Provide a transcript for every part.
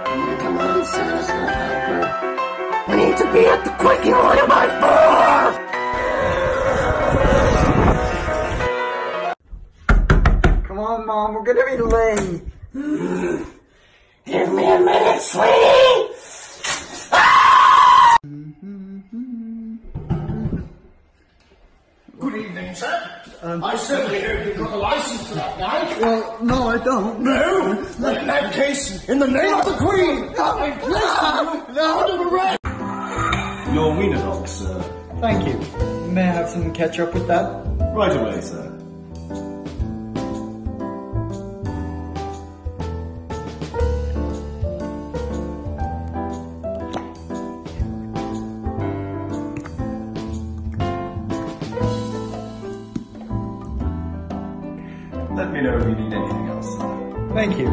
Come on, Santa's not helper. I need to be at the quickie line of my bar! Come on, Mom, we're gonna be late. Give me a minute, sweetie! Good evening, sir. I certainly hope you've got a license for that night. Well, no, I don't. No! Well, in that case, in the name of the Queen, ah, I'm placing you under arrest! Your wiener dog, sir. Thank you. May I have some ketchup with that? Right away, sir. Me know if you need anything else. Thank you.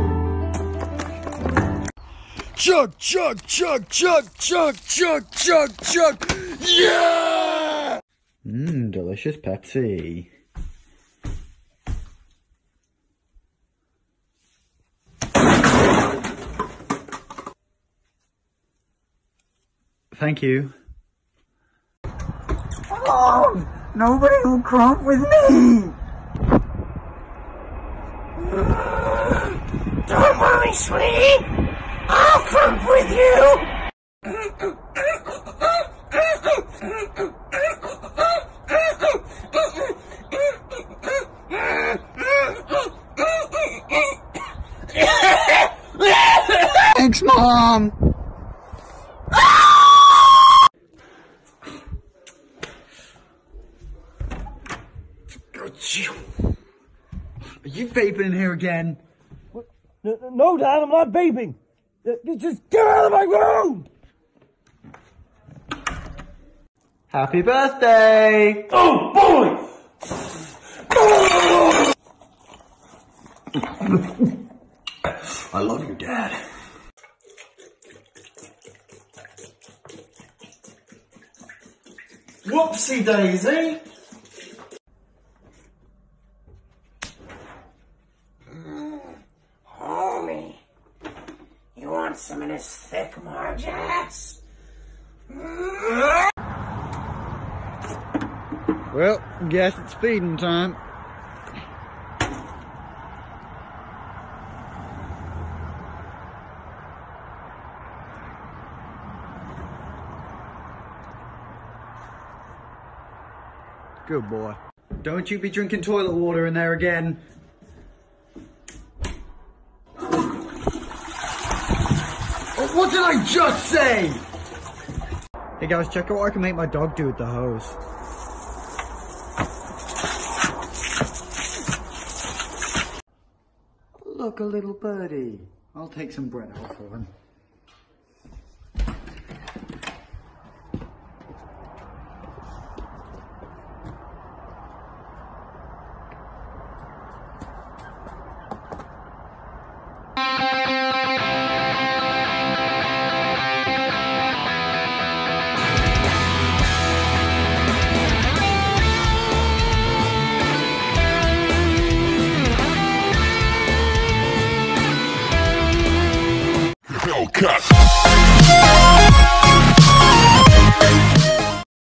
Chug, chug, chug, chug, chug, chug, chug, chug. Yeah! Mmm, delicious Pepsi. Thank you. Oh, nobody will crump with me. Don't worry, sweetie! I'll come with you! Thanks, Mom. Are you vaping in here again? No, no, Dad, I'm not vaping. Uh, Just get out of my room! Happy birthday! Oh, boy! I love you, Dad. Whoopsie daisy! Homie, you want some of this thick Marge ass? Well, guess it's feeding time. Good boy. Don't you be drinking toilet water in there again. What did I just say? Hey guys, check out what I can make my dog do with the hose. Look, a little birdie. I'll take some bread off of him. Hellcat.